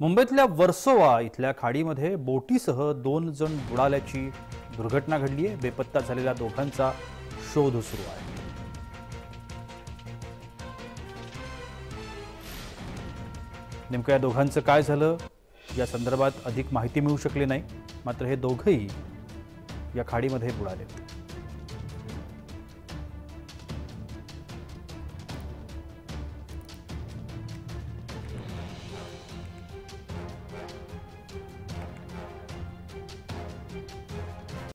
मुंबईतल्या वर्सोवा इथल्या खाडीमध्ये बोटीसह दोन जण बुडाल्याची दुर्घटना घडली आहे बेपत्ता झालेल्या दोघांचा शोध सुरू आहे. नेमकं या दोघांचं काय झालं? या संदर्भात अधिक माहिती मिळू शकली नाही. मात्र हे दोघंही या खाडीमध्ये बुडाले.